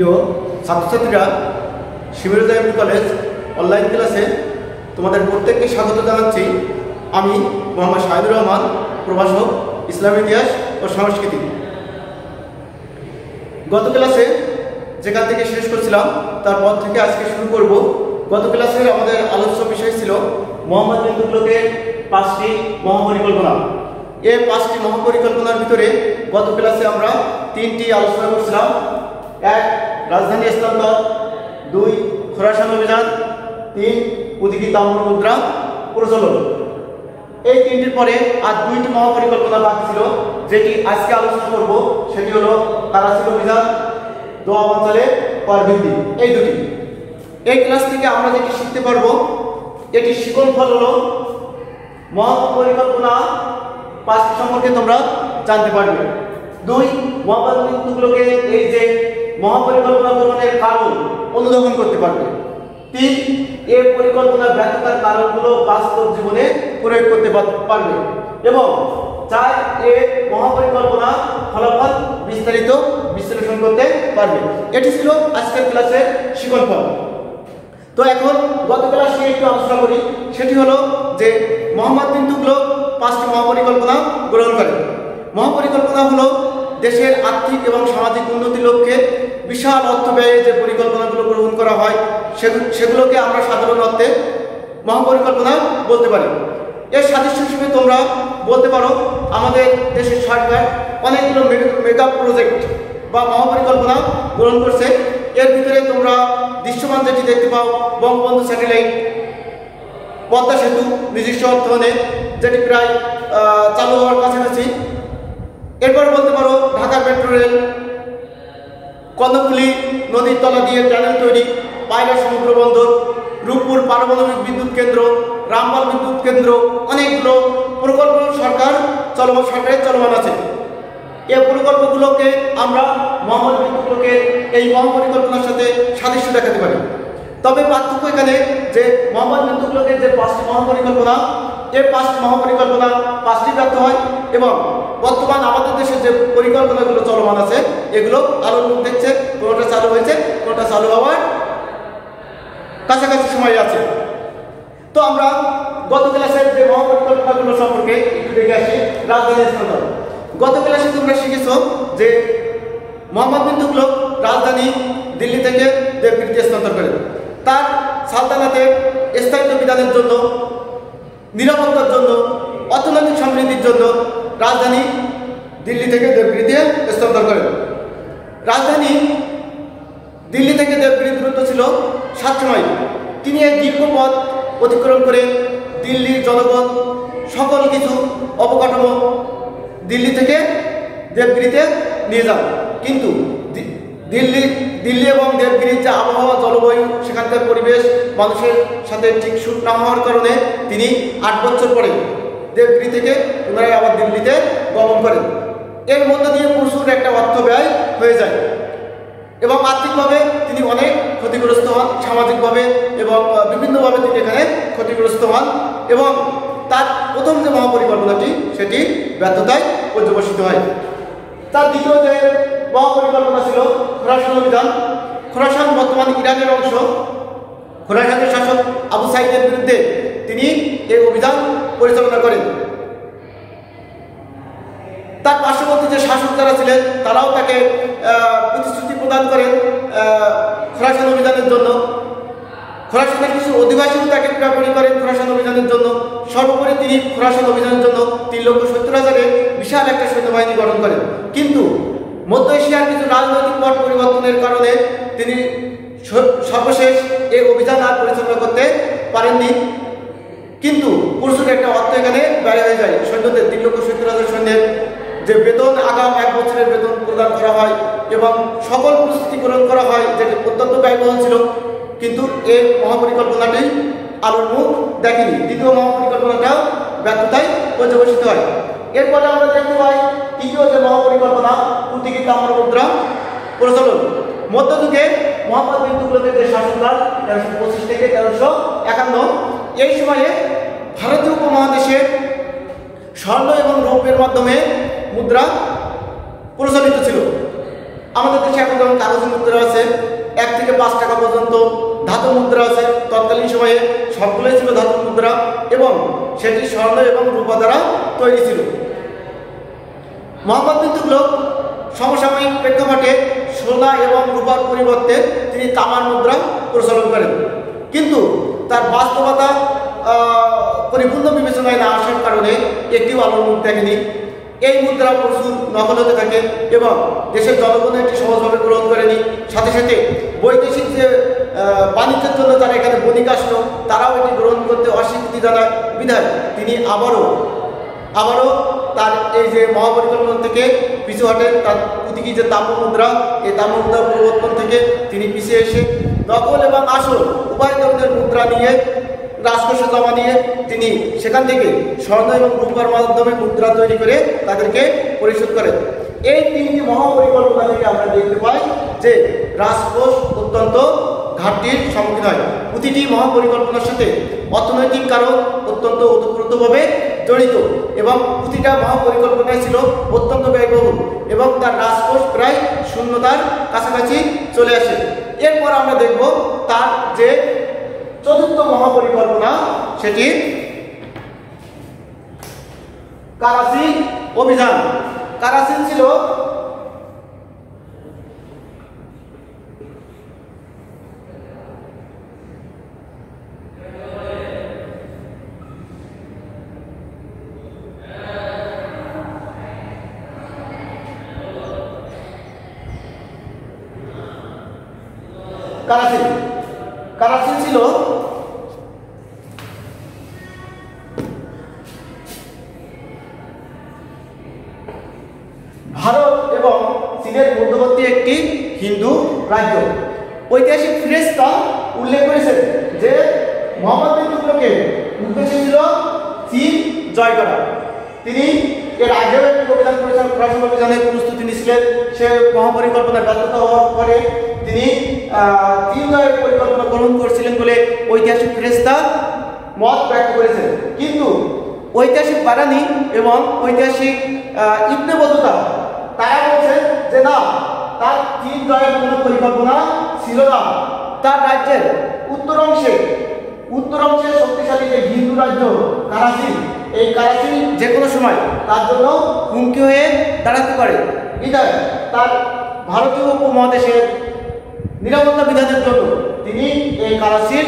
প্রিয় ছাত্রছাত্রীরা শিবিরুদ্দাহ college online ক্লাসে তোমাদের প্রত্যেককে স্বাগত জানাচ্ছি। আমি মোহাম্মদ শাহিদুর রহমান, প্রভাষক, ইসলাম ইতিহাস ও সংস্কৃতি। গত ক্লাসে যেখান থেকে শেষ করছিলাম, তারপর থেকে আজকে শুরু করব। গত ক্লাসের আমাদের আলোচ্য বিষয় ছিল মোহাম্মদ বিন তুগলকের পাঁচটি মহাপরিকল্পনা। এই পাঁচটি মহাপরিকল্পনার ভিতরে গত ক্লাসে আমরা তিনটি আলোচনা করছিলাম। এক রাজধানী স্থানান্তর দুই, খোরাসান অভিযান, তিন উদিকি তাম্র মুদ্রা প্রচলন। এই তিনটির পরে আর দুইটি মহাপরিকল্পনা বাকি ছিল, যেটি আজকে আলোচনা করব, সেটি হলো কারাসিক অভিযান, দোয়া অঞ্চলে কর বৃদ্ধি এই দুটি। এই ক্লাস থেকে আমরা যেটি শিখতে পারব, এটি শিকল ফল হলো মহাপরিকল্পনা পাঁচটি সম্পর্কে তোমরা জানতে পারবে। দুই মহাপরিকল্পনাগুলোকে এই যে মহাপরিকল্পনা গ্রহণের কারণ অনুধাবন করতে পারবে। তিন এর পরিকল্পনা ব্যর্থতার কারণগুলো বাস্তব জীবনে প্রয়োগ করতে পারবে। এবং চার, এ মহাপরিকল্পনা ফলাফল বিস্তারিত বিশ্লেষণ করতে পারবে। এটি ছিল আজকের ক্লাসের শিকলফল তো এখন গত ক্লাস নিয়ে একটু আলোচনা করি। সেটি হলো যে মোহাম্মদ বিন তুগলক পাঁচটি মহাপরিকল্পনা গ্রহণ করেন। মহাপরিকল্পনা হলো দেশের আর্থিক এবং সামাজিক উন্নতির লক্ষ্যে বিশাল অর্থ ব্যয়ে যে পরিকল্পনাগুলো গ্রহণ করা হয় সেগুলোকে আমরা সাধারণ অর্থে মহাপরিকল্পনা বলতে পারি। এর সাদৃশ্য হিসেবে তোমরা বলতে পারো, আমাদের দেশের সরকার অনেকগুলো মেগা প্রজেক্ট বা মহাপরিকল্পনা গ্রহণ করছে। এর ভিতরে তোমরা দৃশ্যমান যেটি দেখতে পাও, বঙ্গবন্ধু স্যাটেলাইট, পদ্মা সেতু, নিজস্ব অর্থায়নে যেটি প্রায় চালু হওয়ার কাছাকাছি এরপর বলতে পারো, ঢাকা মেট্রো রেল কর্ণফুলি নদীর তলা দিয়ে ট্যানেল তৈরি পায়রা সমুদ্র বন্দর, রূপপুর পারমাণবিক বিদ্যুৎ কেন্দ্র, রামপাল বিদ্যুৎ কেন্দ্র অনেকগুলো প্রকল্প সরকার চলমান, সরকারের চলমান আছে। এই প্রকল্পগুলোকে আমরা মোহাম্মদ বিদ্যুৎগুলোকে এই মহাপরিকল্পনার সাথে সাদৃশ্য দেখাতে পারি। তবে পার্থক্য এখানে যে বিদ্যুৎগুলোকে যে পাঁচটি মহাপরিকল্পনা এই পাঁচটি মহাপরিকল্পনা পাঁচটি ব্যর্থ হয় এবং বর্তমান আমাদের দেশে যে পরিকল্পনাগুলো চলমান আছে, এগুলো আলোর মুখ দেখছে, কোনোটা চালু হয়েছে, কোনোটা চালু হওয়ার কাছাকাছি সময় আছে। তো আমরা গত ক্লাসের যে মহাপরিকল্পনাগুলো সম্পর্কে একটু দেখে আসি রাজধানী স্থানান্তর গত ক্লাসে তোমরা শিখেছ যে মোহাম্মদ বিন তুগলক রাজধানী দিল্লি থেকে দেবগিরিতে স্থানান্তর করেন তার সালতানাতের স্থায়িত্ব বিধানের জন্য, নিরাপত্তার জন্য, অর্থনৈতিক সমৃদ্ধির জন্য রাজধানী দিল্লি থেকে দেবগিরিতে স্থানান্তর করেন রাজধানী দিল্লি থেকে দেবগিরি দূরত্ব ছিল সাতশো মাইল তিনি এই দীর্ঘ পথ অতিক্রম করে দিল্লির জনগণ সকল কিছু অবকাঠামো দিল্লি থেকে দেবগিরিতে নিয়ে যান। কিন্তু দিল্লি দিল্লি এবং দেবগিরির যে আবহাওয়া, জলবায়ু, সেখানকার পরিবেশ, মানুষের সাথে ঠিক সুট না হওয়ার কারণে তিনি আট বছর পরে দেবগিরি থেকে পুনরায় আবার দিল্লিতে গমন করেন। এর মধ্য দিয়ে প্রচুর একটা অর্থ ব্যয় হয়ে যায় এবং আর্থিকভাবে তিনি অনেক ক্ষতিগ্রস্ত হন, সামাজিকভাবে এবং বিভিন্নভাবে তিনি এখানে ক্ষতিগ্রস্ত হন এবং তার প্রথম যে মহাপরিকল্পনাটি সেটি ব্যর্থতায় পর্যবসিত হয়। তার দ্বিতীয় যে মহাপরিকল্পনা ছিল খোরাসান অভিযান। খোরাসান বর্তমান ইরানের অংশ। খোরাসানের শাসক আবু সাইদের বিরুদ্ধে তিনি এই অভিযান পরিচালনা করেন। তার পার্শ্ববর্তী যে শাসক যারা ছিলেন, তারাও তাকে প্রতিশ্রুতি প্রদান করেন খোরাসান অভিযানের জন্য। খোরাসানের কিছু অধিবাসীও তাকে প্রাপণী করেন খোরাসান অভিযানের জন্য। সর্বোপরি তিনি খোরাসান অভিযানের জন্য তিন লক্ষ সত্তর হাজারে বিশাল একটা সৈন্যবাহিনী গঠন করেন। কিন্তু মধ্য এশিয়ার কিছু রাজনৈতিক পট পরিবর্তনের কারণে তিনি সর্বশেষ এই অভিযান আর পরিচালনা করতে পারেননি। কিন্তু প্রচুর একটা অর্থ এখানে ব্যয় হয়ে যায়। সৈন্যদের, তিন লক্ষ সত্তর হাজার সৈন্যের যে বেতন, আগাম এক বছরের বেতন প্রদান করা হয় এবং সকল প্রস্তুতি গ্রহণ করা হয়, যেটি অত্যন্ত ব্যয়বহুল ছিল। কিন্তু এই মহাপরিকল্পনাটি আলোর মুখ দেখেনি। দ্বিতীয় মহাপরিকল্পনাটা ব্যর্থতায় পর্যবেসিত হয়। এরপরে আমরা দেখতে পাই তৃতীয় যে মহাপরিকল্পনা কুতিকি তাম্র মুদ্রা প্রচলন। মধ্যযুগে মোহাম্মদ বিন তুগলকের যে শাসনকাল তেরোশো পঁচিশ থেকে তেরোশো একান্ন। এই সময়ে ভারতীয় উপমহাদেশে স্বর্ণ এবং রৌপ্যের মাধ্যমে মুদ্রা প্রচলিত ছিল। আমাদের দেশে এখন যেমন কাগজ মুদ্রা আছে, এক থেকে পাঁচ টাকা পর্যন্ত ধাতু মুদ্রা আছে। তৎকালীন সময়ে সবগুলোই ছিল ধাতু মুদ্রা এবং সেটি স্বর্ণ এবং রূপা দ্বারা তৈরি ছিল। মোহাম্মদ বিন তুগলক সমসাময়িক প্রেক্ষাপটে সোনা এবং রূপার পরিবর্তে তিনি তামার মুদ্রা প্রচলন করেন। কিন্তু তার বাস্তবতা পরিপূর্ণ বিবেচনায় না আসার কারণে একটি আলোর মুখ দেখেনি। এই মুদ্রা প্রচুর নকল হতে থাকে এবং দেশের জনগণ এটি সহজভাবে গ্রহণ করেনি। সাথে সাথে বৈদেশিক যে বাণিজ্যের জন্য তারা এখানে বণিক আসলো, তারাও এটি গ্রহণ করতে অস্বীকৃতি জানায়। বিধায় তিনি আবারও আবারও তার এই যে মহাপরিকল্পনা থেকে পিছু হাঁটেন, তার প্রতীকী যে তাপমুদ্রা এই তাপমুদ্রা পরিবর্তন থেকে তিনি পিছিয়ে এসে নকল এবং আসল উভয় ধরনের মুদ্রা নিয়ে, রাজকোষে জমা নিয়ে তিনি সেখান থেকে স্বর্ণ এবং রূপার মাধ্যমে মুদ্রা তৈরি করে তাদেরকে পরিশোধ করেন। এই তিনটি মহাপরিকল্পনা থেকে আমরা দেখতে পাই যে রাজকোষ অত্যন্ত ঘাটতির সম্মুখীন হয়। প্রতিটি মহাপরিকল্পনার সাথে অর্থনৈতিক কারণ অত্যন্ত ওতপ্রোতভাবে জড়িত। এবং প্রতিটা মহাপরিকল্পনায় ছিল অত্যন্ত ব্যয়বহুল এবং তার রাজকোষ প্রায় শূন্যতার কাছাকাছি চলে আসে। এরপর আমরা দেখব তার যে চতুর্থ মহাপরিকল্পনা, সেটি কারাসি অভিযান। কারাসিন ছিল কারাসিন কারাসিন ছিল ভারত এবং চীনের মধ্যবর্তী একটি হিন্দু রাজ্য। ঐতিহাসিক ফিরেস্তা উল্লেখ করেছেন যে মোহাম্মদ বিন তুগলকের উদ্দেশ্য ছিল চীন জয় করা তিনি এর আগেও একটি অভিযান করেছেন খোরাসান অভিযানের প্রস্তুতি নিয়েছিলেন সে মহাপরিকল্পনার ব্যর্থতা হওয়ার পরে তিনি জয়ের পরিকল্পনা গ্রহণ করছিলেন বলে ঐতিহাসিক ফেরেস্তা মত ব্যক্ত করেছেন। কিন্তু ঐতিহাসিক বারানি এবং ঐতিহাসিক ইবনে বদুতা তারা বলছেন যে না, তার চীন জয়ের কোনো পরিকল্পনা ছিল না। তার রাজ্যের উত্তর অংশে উত্তর অংশে শক্তিশালী যে হিন্দু রাজ্য কারাচি এই কারাচি যে কোনো সময় তার জন্য হুমকি হয়ে দাঁড়াতে পারে। বিদায়, তার ভারতীয় উপমহাদেশের নিরাপত্তা বিধানের জন্য তিনি এই কারাচির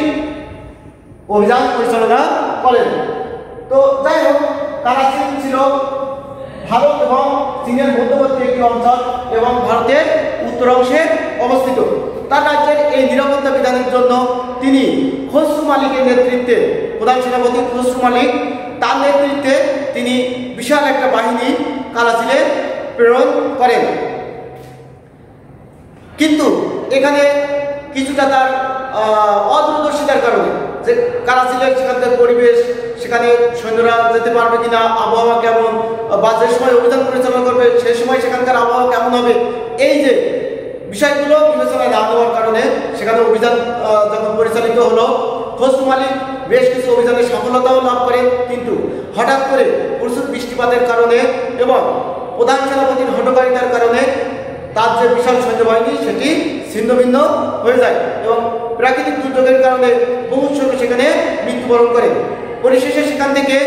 অভিযান পরিচালনা করেন। তো যাই হোক কারাচি ছিল ভারত এবং চীনের মধ্যবর্তী একটি অঞ্চল এবং ভারতের উত্তর অংশে অবস্থিত। তার রাজ্যের এই নিরাপত্তা বিধানের জন্য তিনি খসরু মালিকের নেতৃত্বে প্রধান সেনাপতি খসরু মালিক, তার নেতৃত্বে তিনি বিশাল একটা বাহিনী কারাচিলে প্রেরণ করেন। কিন্তু এখানে কিছুটা তার অদূরদর্শিতার কারণে যে কারাচিলের সেখানকার পরিবেশ, সেখানে সৈন্যরা যেতে পারবে কিনা, আবহাওয়া কেমন, বা যে সময় অভিযান পরিচালনা করবে সেই সময় সেখানকার আবহাওয়া কেমন হবে, এই যে বিষয়গুলো বিবেচনায় না দেওয়ার কারণে সেখানে অভিযান যখন পরিচালিত হলো খসরু মালিক বেশ কিছু অভিযানে সফলতাও লাভ করে, কিন্তু হঠাৎ করে প্রচুর বৃষ্টিপাতের কারণে এবং প্রধান সেনাপতির হটকারিতার কারণে তার যে বিশাল সৈন্যবাহিনী, সেটি ছিন্ন ভিন্ন হয়ে যায় এবং প্রাকৃতিক দুর্যোগের কারণে বহু সৈন্য সেখানে মৃত্যুবরণ করে। পরিশেষে সেখান থেকে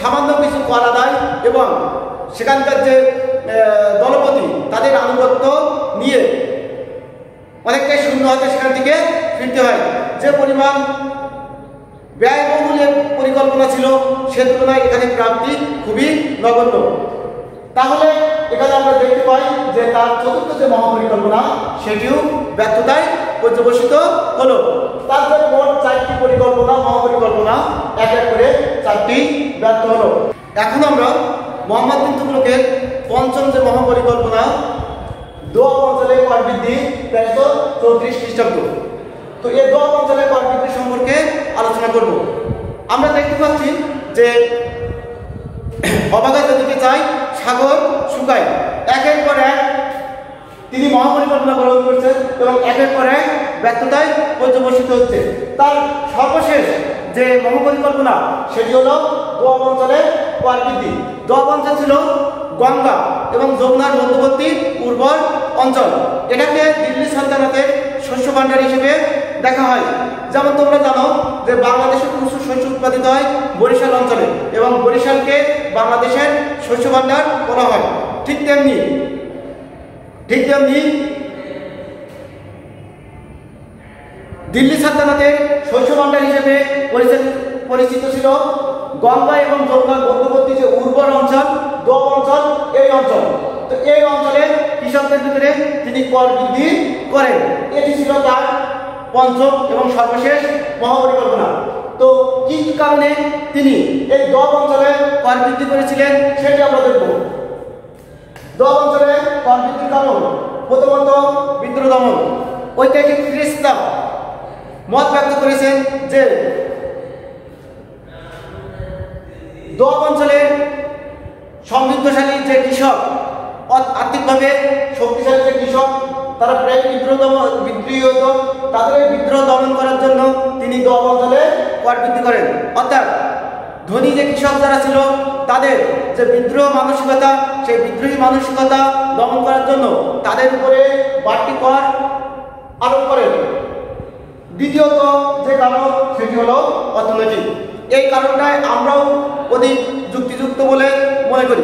সামান্য কিছু করা দেয় এবং সেখানকার যে দলপতি, তাদের আনুগত্য নিয়ে অনেকটাই শূন্য হাতে সেখান থেকে ফিরতে হয়। যে পরিমাণ ব্যয়বহুলের পরিকল্পনা ছিল, সে তুলনায় এখানে প্রাপ্তি খুবই নগণ্য। তাহলে এখানে আমরা দেখতে পাই যে তার চতুর্থ যে মহাপরিকল্পনা, সেটিও ব্যর্থতায় পর্যবসিত হলো। তারপরে মোট চারটি পরিকল্পনা, মহাপরিকল্পনা, এক এক করে চারটি ব্যর্থ হলো। এখন আমরা মোহাম্মদ বিন তুগলকের পঞ্চম যে মহাপরিকল্পনা, দোয়া অঞ্চলে কর বৃদ্ধি তেরোশো চৌত্রিশ খ্রিস্টাব্দ। তো এই দোয়া অঞ্চলে কর বৃদ্ধি সম্পর্কে আলোচনা করব। আমরা দেখতে পাচ্ছি যে অবাগা দিতে চাই, সাগর শুকায় একের পর এক তিনি মহাপরিকল্পনা গ্রহণ করছেন এবং একের পর এক ব্যর্থতায় পর্যবসিত হচ্ছে। তার সর্বশেষ যে মহাপরিকল্পনা, সেটি হলো দোয়াব অঞ্চলের বৃদ্ধি। দোয়াব অঞ্চল ছিল গঙ্গা এবং যমুনার মধ্যবর্তী উর্বর অঞ্চল। এটাকে দিল্লি সালতানাতের শস্য ভাণ্ডার হিসেবে দেখা হয়। যেমন তোমরা জানো যে বাংলাদেশে প্রচুর শস্য উৎপাদিত হয় বরিশাল অঞ্চলে এবং বরিশালকে বাংলাদেশের শস্য ভাণ্ডার বলা হয়। ঠিক তেমনি ঠিক তেমনি দিল্লি সালতানাতের শস্য ভাণ্ডার হিসেবে পরিচিত ছিল গঙ্গা এবং যমুনার মধ্যবর্তী যে উর্বর অঞ্চল দম অঞ্চল, এই অঞ্চল। তো এই অঞ্চলে কৃষকদের ভিতরে তিনি কর বৃদ্ধি করেন। এটি ছিল তার পঞ্চম এবং সর্বশেষ মহাপরিকল্পনা। তো কি কারণে তিনি এই দম অঞ্চলে কর বৃদ্ধি করেছিলেন, সেটি আমরা দেখব। দম অঞ্চলে বৃদ্ধির কারণ প্রথমত বিদ্রোহ দমন। ঐতিহাসিক খ্রিস্টান মত ব্যক্ত করেছেন যে দোয়াব অঞ্চলের সমৃদ্ধশালী যে কৃষক আর্থিকভাবে শক্তিশালী যে কৃষক, তারা প্রায় বিদ্রোহ দমন বিদ্রোহী হতো। তাদের বিদ্রোহ দমন করার জন্য তিনি দোয়াব অঞ্চলে কর বৃদ্ধি করেন। অর্থাৎ ধনী যে কৃষক যারা ছিল, তাদের যে বিদ্রোহ মানসিকতা, সেই বিদ্রোহী মানসিকতা দমন করার জন্য তাদের উপরে বাড়তি কর আরোপ করেন। দ্বিতীয়ত যে কারণ, সেটি হলো অর্থনৈতিক। এই কারণটায় আমরাও অধিক যুক্তিযুক্ত বলে মনে করি।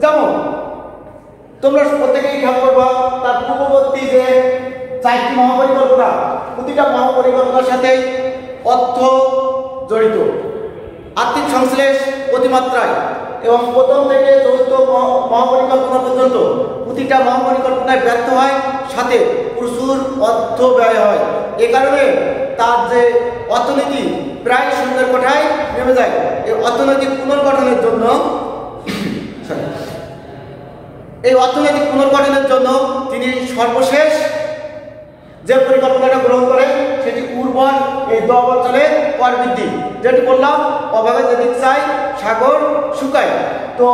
যেমন, তোমরা প্রত্যেকেই খেয়াল করবা, তার পূর্ববর্তী যে চারটি মহাপরিকল্পনা, প্রতিটা মহাপরিকল্পনার সাথে অর্থ জড়িত। আর্থিক সংশ্লেষ অতিমাত্রায় এবং প্রথম থেকে চতুর্থ মহাপরিকল্পনা পর্যন্ত প্রতিটা মহাপরিকল্পনায় ব্যর্থ হয়, সাথে প্রচুর অর্থ ব্যয় হয়। এ কারণে তার যে অর্থনীতি প্রায় সুন্দর কোঠায় নেমে যায়। এই অর্থনৈতিক পুনর্গঠনের জন্য এই অর্থনৈতিক পুনর্গঠনের জন্য তিনি সর্বশেষ যে পরিকল্পনাটা গ্রহণ করে, সেটি উর্বর এই দব অঞ্চলে বৃদ্ধি যেটি বললাম, অভাবে যদি চাই সাগর শুকায়। তো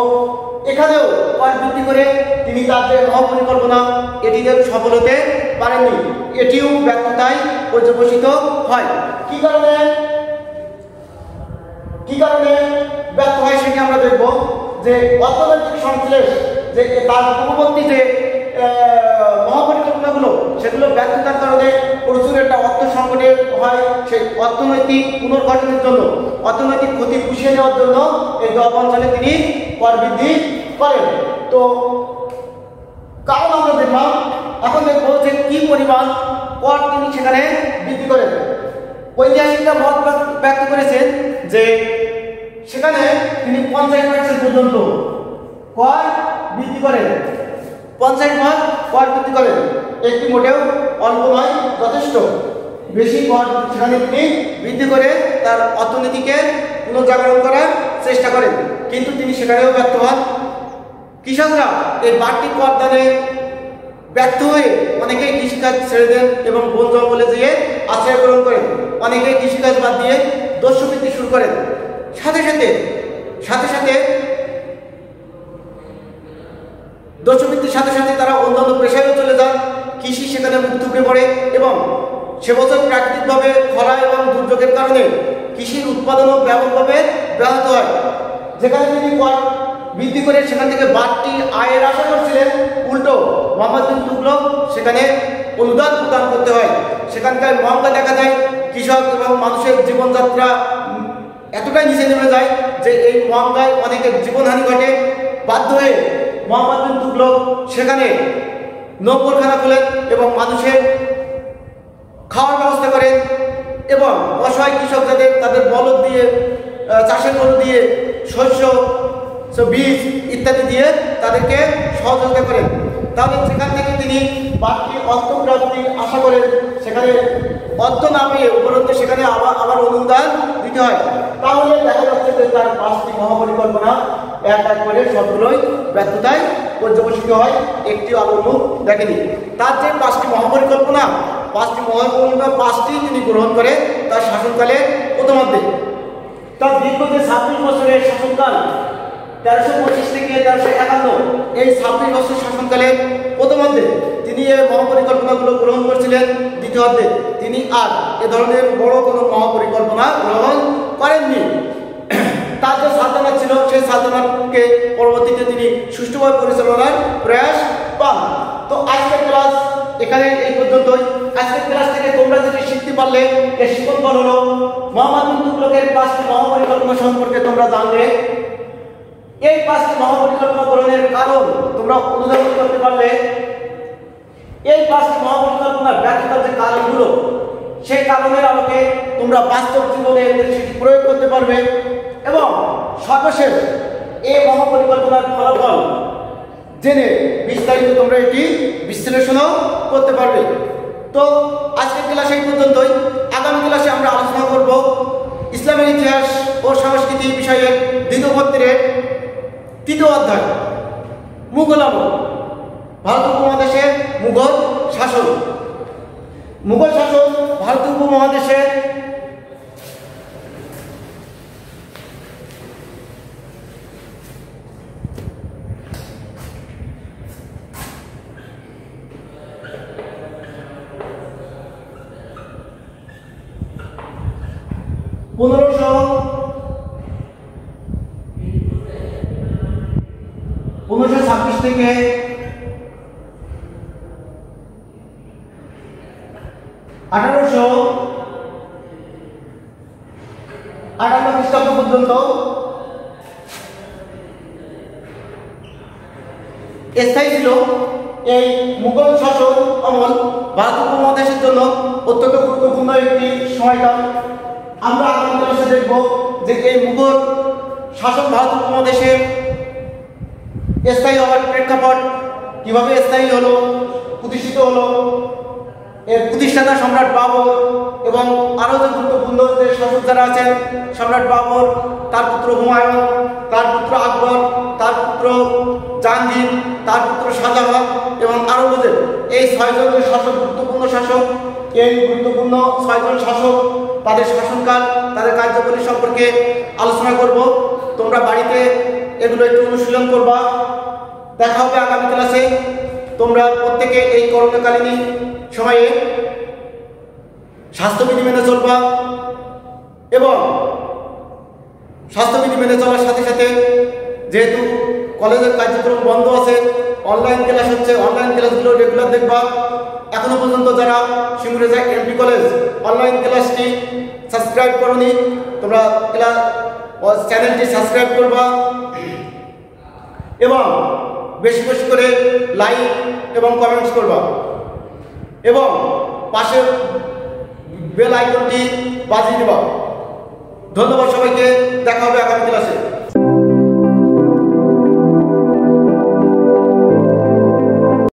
এখানেও কর বৃদ্ধি করে তিনি তার যে মহাপরিকল্পনা এটিতে সফল হতে পারেননি, এটিও ব্যর্থতায় পর্যবসিত হয়। কি কারণে? কি কারণে ব্যর্থ হয় সেটি আমরা দেখব। যে অর্থনৈতিক সংশ্লেষ, যে তার পূর্ববর্তী যে সেগুলো ব্যর্থতার কারণে প্রচুর একটা অর্থ সংকটে হয়, সেই অর্থনৈতিক পুনর্গঠনের জন্য, অর্থনৈতিক ক্ষতি পুষিয়ে নেওয়ার জন্য এই দশ অঞ্চলে তিনি কর বৃদ্ধি করেন। তো কারণ আমরা দেখলাম, এখন দেখব যে কি পরিমাণ কর তিনি সেখানে বৃদ্ধি করেন। ঐতিহাসিকরা মত ব্যক্ত করেছেন যে সেখানে তিনি পঞ্চাশ পার্সেন্ট পর্যন্ত কর বৃদ্ধি করেন। পঞ্চাশ ভাগ কর বৃদ্ধি করেন একটি মোটেও অল্প নয়, যথেষ্ট। বেশি কর সেখানে তিনি বৃদ্ধি করে তার অর্থনীতিকে পুনর্জাগরণ করার চেষ্টা করেন। কিন্তু তিনি সেখানেও ব্যর্থ হন। কৃষকরা এই বাড়তি কর দানে ব্যর্থ হয়ে অনেকেই কৃষিকাজ ছেড়ে দেন এবং বন জঙ্গলে যেয়ে আশ্রয় গ্রহণ করেন। অনেকেই কৃষিকাজ বাদ দিয়ে দস্যুবৃত্তি শুরু করেন। সাথে সাথে সাথে সাথে দস্যুবৃত্তির সাথে সাথে তারা অন্যান্য পেশায়ও চলে যান। কৃষি সেখানে মুখ থুকে পড়ে এবং সে বছর প্রাকৃতিকভাবে খরা এবং দুর্যোগের কারণে কৃষির উৎপাদনও ব্যাপকভাবে ব্যাহত হয়। যেখানে তিনি বৃদ্ধি করে সেখান থেকে বাড়তি আয়ের আশা করছিলেন। উল্টো মোহাম্মদ বিন তুগলক সেখানে অনুদান প্রদান করতে হয়। সেখানকার মহঙ্গা দেখা যায়, কৃষক এবং মানুষের জীবনযাত্রা এতটাই নিচে নেমে যায় যে এই মহঙ্গায় অনেকের জীবনহানি ঘটে। বাধ্য হয়ে মোহাম্মদ বিন তুগলক সেখানে নৌকরখানা খোলেন এবং মানুষের খাওয়ার ব্যবস্থা করেন এবং অসহায় কৃষক যাদের, তাদের বলদ দিয়ে চাষের গরু দিয়ে শস্য বীজ ইত্যাদি দিয়ে তাদেরকে সহযোগিতা করেন। তাহলে সেখান থেকে তিনি বাড়তি অর্থপ্রাপ্তি আশা করেন সেখানে অর্থ না পেয়ে সেখানে আবার আবার অনুদান দিতে হয়। তাহলে দেখা যাচ্ছে যে তার পাঁচটি মহাপরিকল্পনা এক এক করে সবগুলোই ব্যর্থতায় পর্যবেসিত হয়। একটি আলোর দেখেনি। তার যে পাঁচটি মহাপরিকল্পনা পাঁচটি মহাপরিকল্পনা, পাঁচটি তিনি গ্রহণ করে তার শাসনকালে প্রথমার্ধে। তার দীর্ঘ যে ছাব্বিশ বছরের শাসনকাল, তেরোশো পঁচিশ থেকে তেরোশো একান্ন, এই ছাব্বিশ বছর শাসনকালে প্রথমার্ধে এই মহাপরিকল্পনাগুলো গ্রহণ করছিলেন দ্বিতীয়ার্ধে তিনি আর এ ধরনের বড় কোনো মহাপরিকল্পনা গ্রহণ করেননি। তার যে সালতানাত ছিল, সেই সালতানাতকে পরবর্তীতে তিনি সুষ্ঠুভাবে পরিচালনার প্রয়াস পান। তো আজকের ক্লাস এখানে এই পর্যন্তই। আজকের ক্লাস থেকে তোমরা যেটি শিখতে পারলে, এর শিক্ষণ হলো বিন তুগলকের পাঁচটি মহাপরিকল্পনা সম্পর্কে তোমরা জানলে। এই পাঁচটি মহাপরিকল্পনা গ্রহণের কারণ তোমরা অনুধাবন করতে পারলে। এই পাঁচটি মহাপরিকল্পনার ব্যর্থতার যে কারণগুলো, সেই কারণের আলোকে তোমরা বাস্তব জীবনে সেটি প্রয়োগ করতে পারবে এবং সর্বশেষ এই মহাপরিকল্পনার ফলাফল জেনে বিস্তারিত তোমরা এটি বিশ্লেষণও করতে পারবে। তো আজকের ক্লাসে এই পর্যন্তই। আগামী ক্লাসে আমরা আলোচনা করব ইসলামের ইতিহাস ও সংস্কৃতি বিষয়ে দ্বিতীয় পত্রের তৃতীয় অধ্যায়। মুঘল আমল। ভারত শাসন মুঘল শাসন ভারত উপমহাদেশে পনেরোশো পনেরোশো ছাব্বিশ থেকে আঠারোশো আটান্ন খ্রিস্টাব্দ পর্যন্ত স্থায়ী ছিল এই মুঘল শাসন আমল ভারত উপমহাদেশের জন্য অত্যন্ত গুরুত্বপূর্ণ একটি সময়কাল। আমরা আগামী ক্লাসে দেখব যে এই মুঘল শাসন ভারত উপমহাদেশে স্থায়ী হওয়ার প্রেক্ষাপট কীভাবে স্থায়ী হলো, প্রতিষ্ঠিত হলো এর প্রতিষ্ঠাতা সম্রাট বাবর এবং আরও যে গুরুত্বপূর্ণ যে শাসক যারা আছেন, সম্রাট বাবর, তার পুত্র হুমায়ুন, তার পুত্র আকবর, তার পুত্র জাহাঙ্গীর, তার পুত্র শাহজাহান এবং আরও বোঝেন এই ছয়জন যে শাসক, গুরুত্বপূর্ণ শাসক, এই গুরুত্বপূর্ণ ছয়জন শাসক তাদের শাসনকাল, তাদের কার্যকরী সম্পর্কে আলোচনা করব। তোমরা বাড়িতে এগুলো একটু অনুশীলন করবা। দেখা হবে আগামী ক্লাসে। তোমরা প্রত্যেকে এই করোনাকালীন সময়ে স্বাস্থ্যবিধি মেনে চলবা এবং স্বাস্থ্যবিধি মেনে চলার সাথে সাথে যেহেতু কলেজের কার্যক্রম বন্ধ আছে অনলাইন ক্লাস হচ্ছে অনলাইন ক্লাসগুলো রেগুলার দেখবা। এখনও পর্যন্ত যারা সিঙ্গুরে যায় এমপি কলেজ অনলাইন ক্লাসটি সাবস্ক্রাইব করনি, তোমরা ক্লাস চ্যানেলটি সাবস্ক্রাইব করবা। এবং বেশি বেশি করে লাইক এবং কমেন্টস করবা। এবং পাশের বেল আইকনটি বাজিয়ে দেব। ধন্যবাদ সবাইকে দেখা হবে আগামী ক্লাসে।